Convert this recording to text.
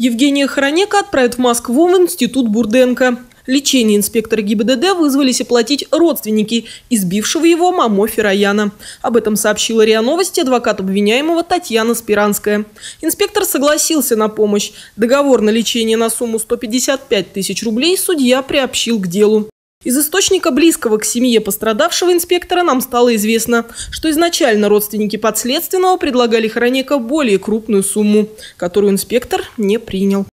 Евгения Хоронека отправят в Москву в институт Бурденко. Лечение инспектора ГИБДД вызвались оплатить родственники избившего его Мамо Ферояна. Об этом сообщила РИА Новости адвокат обвиняемого Татьяна Спиранская. Инспектор согласился на помощь. Договор на лечение на сумму 155 тысяч рублей судья приобщил к делу. Из источника близкого к семье пострадавшего инспектора нам стало известно, что изначально родственники подследственного предлагали Хоронека более крупную сумму, которую инспектор не принял.